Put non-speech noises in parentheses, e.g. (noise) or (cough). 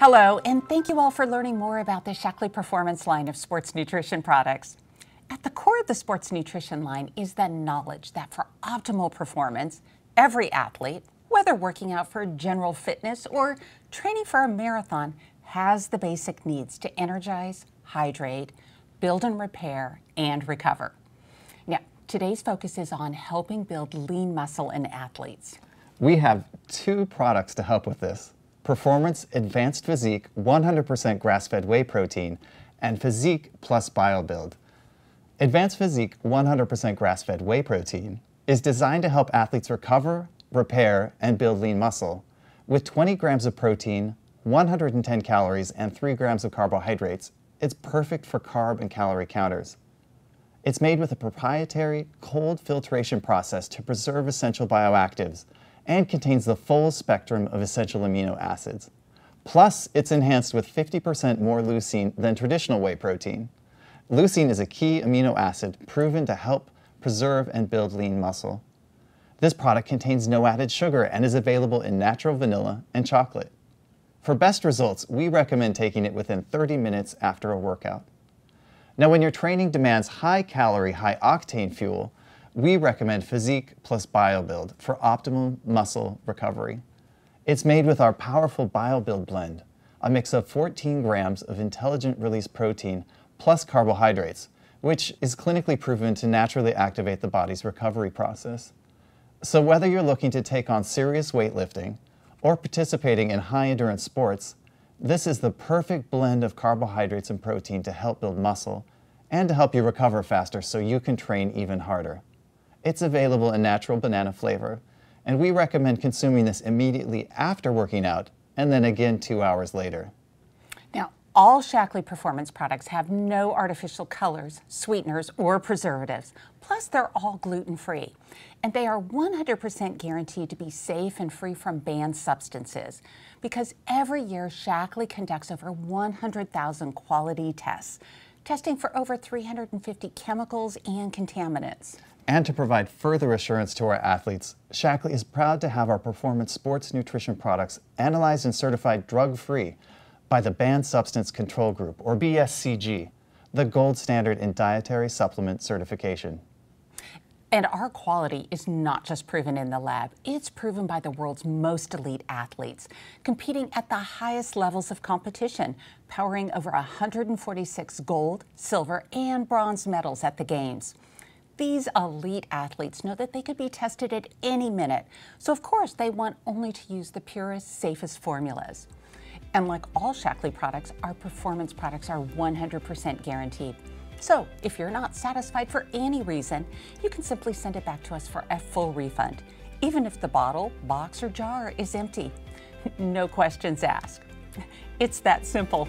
Hello, and thank you all for learning more about the Shaklee Performance line of sports nutrition products. At the core of the sports nutrition line is the knowledge that for optimal performance, every athlete, whether working out for general fitness or training for a marathon, has the basic needs to energize, hydrate, build and repair, and recover. Now, today's focus is on helping build lean muscle in athletes. We have two products to help with this. Performance Advanced Physique 100% grass-fed whey protein and Physique Plus BioBuild. Advanced Physique 100% grass-fed whey protein is designed to help athletes recover, repair, and build lean muscle. With 20 grams of protein, 110 calories, and 3 grams of carbohydrates, it's perfect for carb and calorie counters. It's made with a proprietary cold filtration process to preserve essential bioactives and contains the full spectrum of essential amino acids. Plus, it's enhanced with 50% more leucine than traditional whey protein. Leucine is a key amino acid proven to help preserve and build lean muscle. This product contains no added sugar and is available in natural vanilla and chocolate. For best results, we recommend taking it within 30 minutes after a workout. Now, when your training demands high calorie, high octane fuel, we recommend Physique plus BioBuild for optimum muscle recovery. It's made with our powerful BioBuild blend, a mix of 14 grams of intelligent release protein plus carbohydrates, which is clinically proven to naturally activate the body's recovery process. So whether you're looking to take on serious weightlifting or participating in high endurance sports, this is the perfect blend of carbohydrates and protein to help build muscle and to help you recover faster so you can train even harder. It's available in natural banana flavor, and we recommend consuming this immediately after working out and then again two hours later. Now, all Shaklee Performance products have no artificial colors, sweeteners, or preservatives. Plus, they're all gluten free. And they are 100% guaranteed to be safe and free from banned substances. Because every year, Shaklee conducts over 100,000 quality tests, testing for over 350 chemicals and contaminants. And to provide further assurance to our athletes, Shaklee is proud to have our performance sports nutrition products analyzed and certified drug-free by the Banned Substance Control Group, or BSCG, the gold standard in dietary supplement certification. And our quality is not just proven in the lab, it's proven by the world's most elite athletes, competing at the highest levels of competition, powering over 146 gold, silver, and bronze medals at the Games. These elite athletes know that they could be tested at any minute, so of course they want only to use the purest, safest formulas. And like all Shaklee products, our performance products are 100% guaranteed. So if you're not satisfied for any reason, you can simply send it back to us for a full refund, even if the bottle, box, or jar is empty. (laughs) no questions asked. It's that simple.